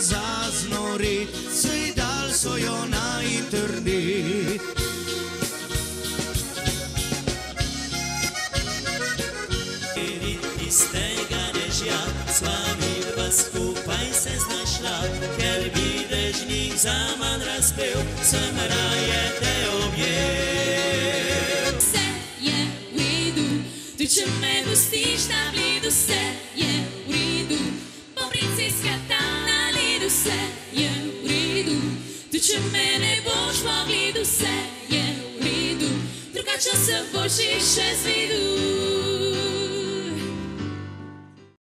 zaznori, să-i dal să o na internet. Iz tega dežja s vami pa skupaj se znašla, ker bi dežnik za manj razpel, sem raje te objel. Vse je v redu, tudi če me pustiš na blidu, vse je v redu. Bom princeska tudi če me ne boš pogledal, vse je v redu, drugače se boš še zvedel.